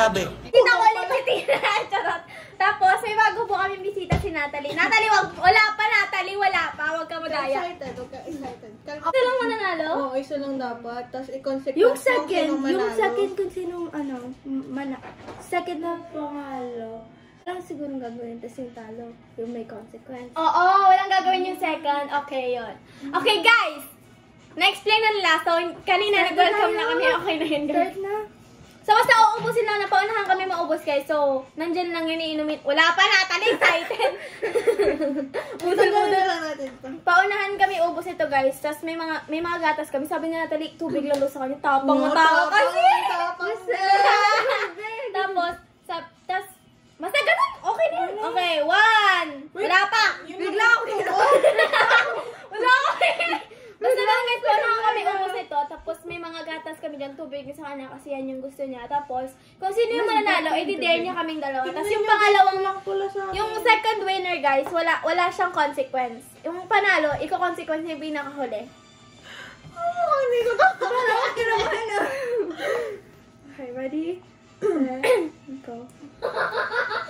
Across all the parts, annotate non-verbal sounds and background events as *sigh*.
masabi? Kita ko ulit si Tina. *laughs* Charot. Tapos, may bago po kami bisita si Natalie. Natalie, wag, wala pa Natalie, wala pa. Huwag ka madaya. Excited, huwag ka excited. Ito lang mananalo? Oo, isa lang dapat. Tapos i-consequence Yung kung second, yung second kung sinong ano, mana, second na pangalo. Lang siguro gagawin, tapos yung talo, yung may consequence. Oo, walang gagawin yung second. Okay, yun. Okay, guys. Na-explain na nila. So, kanina nag-welcome na kami. Okay na yun, guys. Third na. Uubusin lang. Napaunahan kami maubos, guys. So, nandyan lang yun iinumin. Wala pa Natalie, excited. *laughs* Budol-budol. na natin. Paunahan kami ubos ito, guys. Tapos may mga may mga gatas kami. Sabi niya Natalie, tubig lalo sa kanya. Tapang na tao kasi. *laughs* Tapos, sa, tas, basta ganun. Okay na yun. Okay, one. Wala pa. Bigla ako. *laughs* Wala ako. Basta lang guys, paunahan kami ubos ito. Tapos may mga gatas kami dyan, tubig sa kanya kasi yan yung gusto niya. Tapos, kung sino yung mananalo, eh, di-dare niya kaming dalawa. Tapos yung pangalawang yung second winner, guys, wala wala siyang consequence. Yung panalo, iko-consequence niya yung pinakahuli. Oh, hindi ko to. *laughs* Okay, ready? *coughs* Go. *laughs*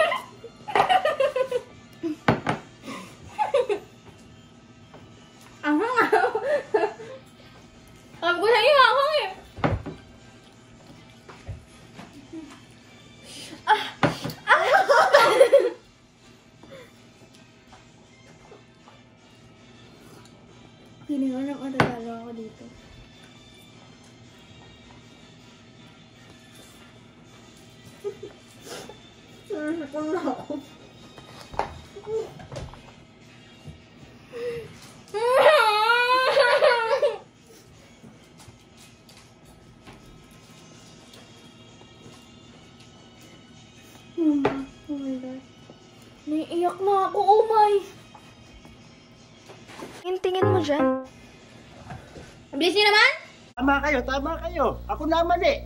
Nasipon na ako. Mama, oh my God. Naiiyak na ako, oh my. Tingin mo dyan? Ang bilis niyo naman? Tama kayo, tama kayo. Ako naman eh.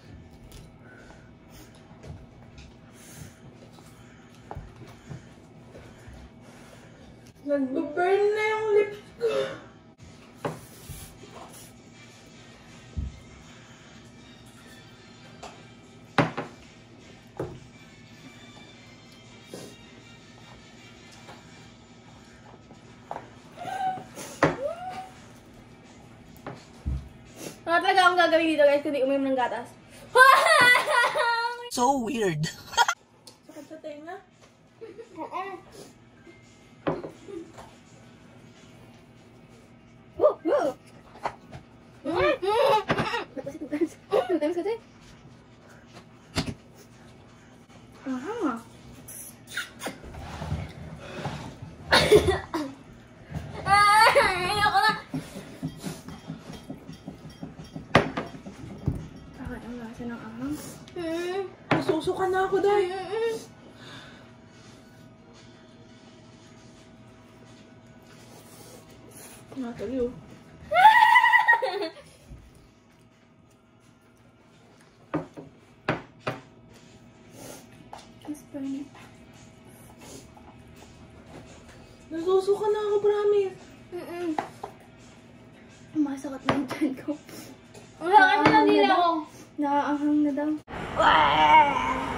Nag-burn na yung lips ko. Wala talaga akong gagawin dito, guys, kundi uminom ng gatas. *laughs* So weird. Sakit sa tenga. Woo! Times kasi. Aha. Ayoko na. Okay, ang lasa ng ahang. Hmm. Nasusuka na ako dahil. Natalie, ako, promise. Mm-mm. Masakit na yung tiyan ko. Wala ka na lang dila ko. Nakaanghang na daw. Wala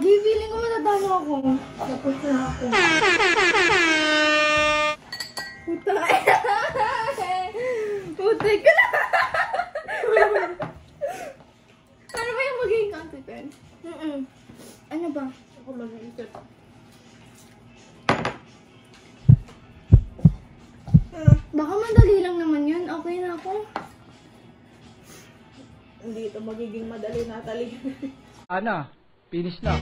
Gagi, feeling ko matatama ako. Tapos na ako. Puta. Puta ka na. ano ba yung magiging consequence? Mm-mm. Ano ba? Ako mag-iisip. Baka madali lang naman yun. Okay na ako. Hindi ito magiging madali, Natalie. Ana, finish na.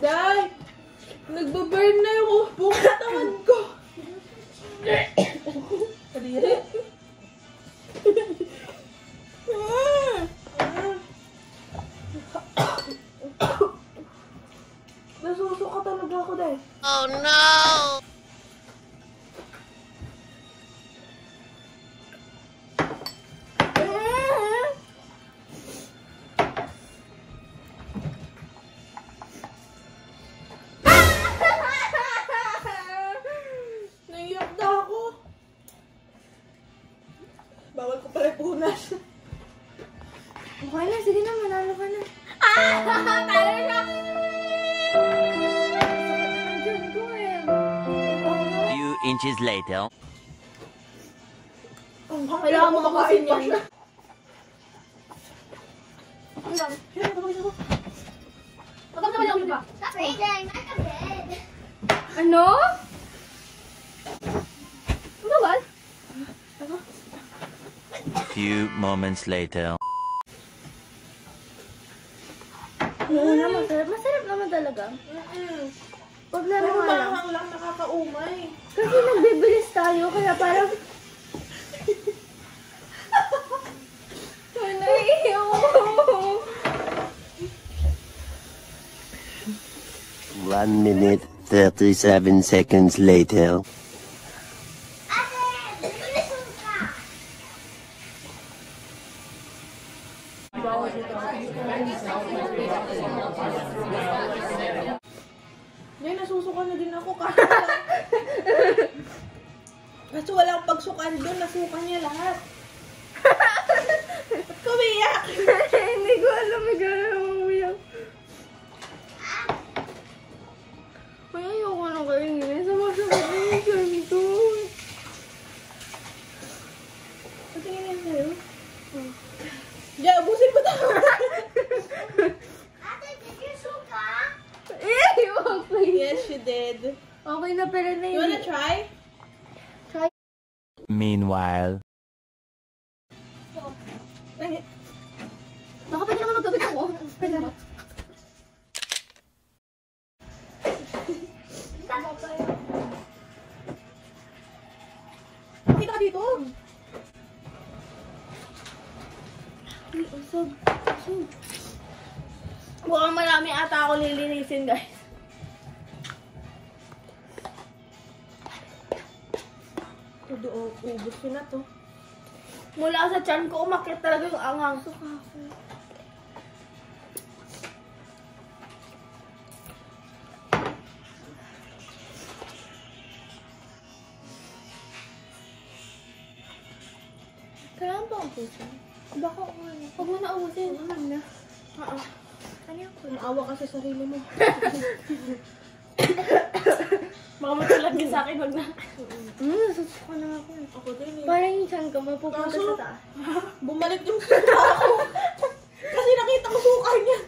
Day! Nagbaburn na yung buong katawan ko. Kadiri. Nasusuka talaga ako, Day. Naiyak Okay na, sige na, manalo ka na. Talo! Andiyan ko eh. Few inches later. Kailangan mo kapasin yan. Ano? Bawal? Few moments later. Oo na, masarap. Masarap naman talaga. Mm-mm. Pag nga lang. nakakaumay. Kasi nagbibilis tayo, kaya parang... One minute, 37 seconds later. Ngayon, nasusuka na din ako Kaso walang *laughs* pagsukan doon, nasuka niya lahat. *laughs* Ba't kumiyak? Hindi ko alam, may gano'n umiyak. Ay, ayoko na kainin. Sumasakit na yung tiyan ko. Patingin yan sa'yo. Diyan, ubusin ko to. Eh, okay. yes, she did. Okay na, pero na You wanna try? Meanwhile. Ay, Baka pwede naman magkabit ako. Pwede naman. Pakita ka dito. Ay, usog. Usog. Mukhang marami ata ako lilinisin, guys. Ubus ko na to. Mula sa chan ko, umakit talaga yung angang. Kailangan ba ang puso? Baka ano? Huwag mo na ubusin. Ano na? Oo. Ano yung puso? Maawa ka sa sarili mo. *laughs* Baka matulad din sa akin, wag na. Hmm, nasusuka na ako. eh. Ako din eh. Parang yung chan ko mapupunta Kaso- sa taas. Bumalik yung suka ko. Kasi nakita ko suka niya.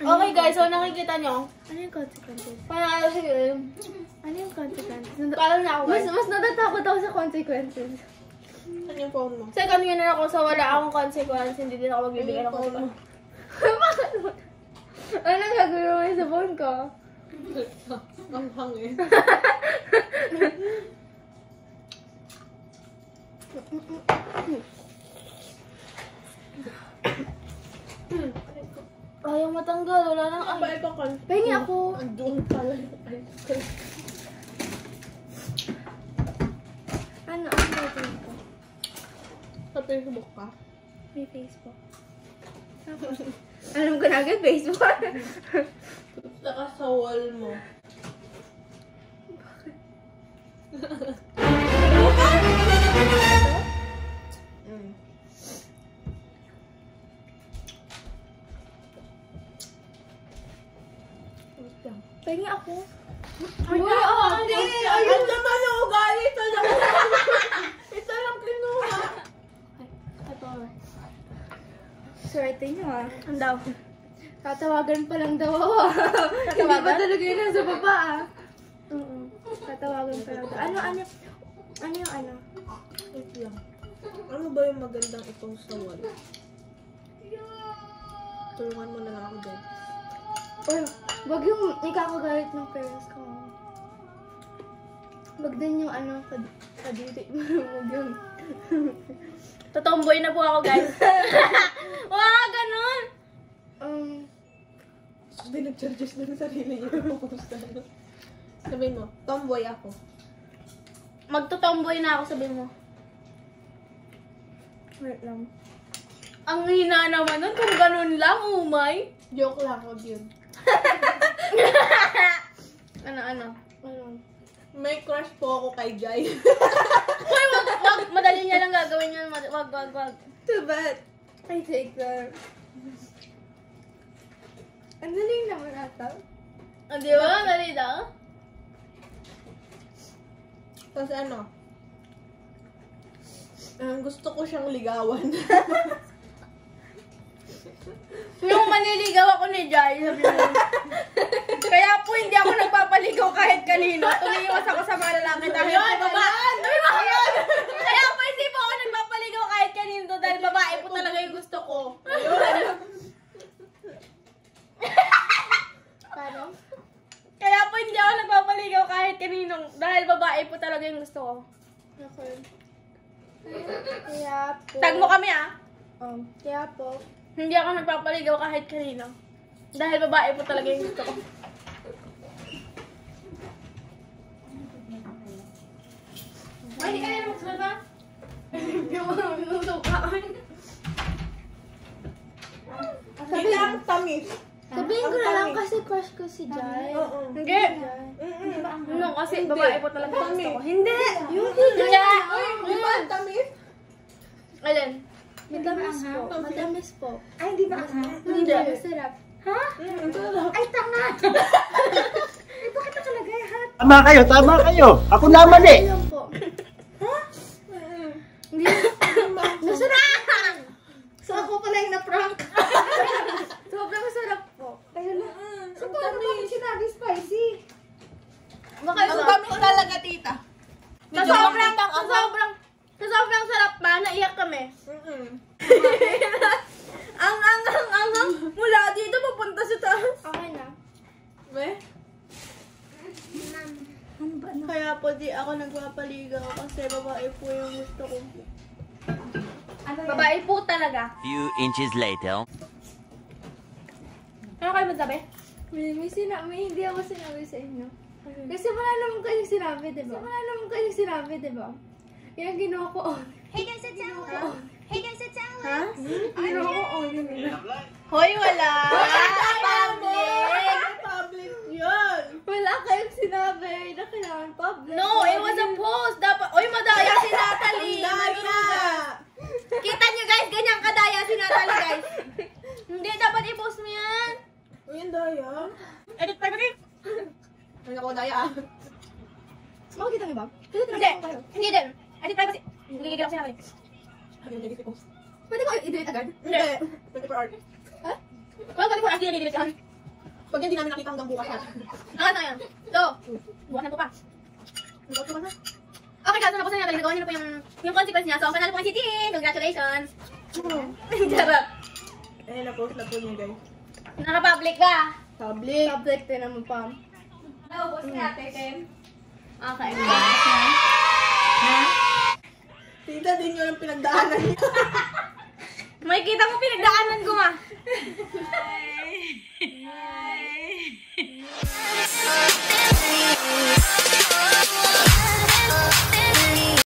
Okay, guys. So, nakikita nyo. Ano yung consequences? Panalo si Ano yung consequences? Panalo na ako, Mas, mas natatakot ako sa consequences. Yung phone mo? Second winner ako sa wala akong consequence. Hindi din ako magbibigay ng Ano phone mo? *laughs* Bakit mo? Ano gagawin mo sa phone ko? Ang hangin. Ayaw matanggal. Wala nang ko kan. Pahingi ako. Andun pala. Ano? Ano? Sa Facebook ka? May Facebook. Tapos, *laughs* alam ko na agad Facebook. *laughs* Saka sa wall mo. Mm. Pahingi ako. Uy, oh, hindi! Ayun naman yung ugali! Ito lang! Ito lang kinuha! Ito. Swerte niyo ah. Ang daw. Tatawagan pa lang daw ako. Hindi Tatawagan? talaga yun nasa baba ah? Oo. Tatawagan pa lang daw. Ano, ano? Ano yung ano? Wait lang. Ano ba yung magandang itong sa wall? Tulungan mo na lang ako dyan. Uy, wag yung ikakagalit ng parents ko. Wag din yung ano, kad- kadiri. *laughs* wag yung... Totomboy na po ako, guys. *laughs* *laughs* Wala ganun. Um, Hindi nag-charges na sa sarili niya. *laughs* Sabihin mo, tomboy ako. Magtotomboy na ako, sabihin mo. wait lang. Ang hina naman nun, kung ganun lang, umay. Joke lang, wag yun. *laughs* Ano, ano? Ano? May crush po ako kay Jai. *laughs* Uy, wag, wag, madali niya lang gagawin yun. Wag, wag, wag. Too bad. I take that. Ang galing naman ata. O, di ba? Dali daw. Kasi ano, um, gusto ko siyang ligawan. *laughs* Nung maniligaw ako ni Jai, sabi mo. Kaya po hindi ako nagpapaligaw kahit kanino. Tumiiwas ako sa mga lalaki dahil Ayun, po baba. Sabi mo, Kaya po hindi po ako nagpapaligaw kahit kanino dahil babae po talaga yung gusto ko. Paano? Kaya po hindi ako nagpapaligaw kahit kaninong dahil babae po talaga yung gusto ko. Okay. Kaya po... Tag mo kami ah. Um, kaya po, Hindi ako nagpapaligaw kahit kanino. Dahil babae po talaga yung gusto ko. Ay, di kaya magsunod ba? Hindi mo minutuka. Hindi lang tamis. Sabihin ko na lang kasi crush ko si Jai. Oo. Hindi. Jai. No, kasi babae po talaga gusto ko. Hindi. Yung Hindi. Di ba ang tamis? Alin? Matamis po. Matamis po. Ay, hindi ba ang Hindi. Masarap. Mm, ang sarap. Ay, tanga! *laughs* Ay, bakit nakalagay ha? Tama kayo, tama kayo. Ako na mali. Ayun po. Hindi. Masarap! So ako pala yung na-prank. *laughs* Sobrang masarap po. Ayun na. So paano bakit sinabi spicy? Baka Ang tamis talaga, tita. Sa sobrang, sa sobrang, sa sobrang sarap ba, naiyak kami. Mm-mm. Ang, ang, ang, ang, ang, mula dito papunta sa taas. Okay na. Be? Ano ba na? Kaya po di ako nagpapaligaw kasi babae po yung gusto ko. Ano yan? Babae po talaga. Few inches later. Ano kayo magsabi? May, may, sina may hindi ako sinabi sa inyo. Kasi wala naman kayong sinabi, di ba? Wala naman kayong sinabi, di ba? Yung ginawa ko on. Hey guys, it's Ella. Hey guys, it's Ella. Ha? Ginawa ko on. Yung ginawa. Hoy, wala! Public! Public yun. Wala kayong sinabi na kailangan public. No, it was a post. Dapat, oy, madaya si Natalie. Daya! Kita nyo guys, ganyan kadaya si Natalie guys. Hindi, dapat i-post mo yan. Uy, daya. Edit pa ba Ay, ako, daya ah. Makikita niyo ba? Kasi Hindi, hindi din. Edit privacy. Gigigil ako si Natalie. Pwede ko i-delete agad? Hindi. Pwede for art. Well, balik ko, actually, nagigil ako. Pag hindi namin nakita hanggang bukas na. Angat na yan. So, buwasan ko pa. Hanggang bukas na. Okay guys, tapos na natin. Nagawa niyo na po yung, yung consequence niya. So, ang panalo po ang si Tin. Congratulations. Charot. Eh, na-post na po niya, guys. Naka-public ka. Public. Public din naman pa. Naubos niya, Tin. Okay. Tita, din yun ang pinagdaanan niya. May kita mo pinagdaanan ko, ma. Bye. Bye. *laughs*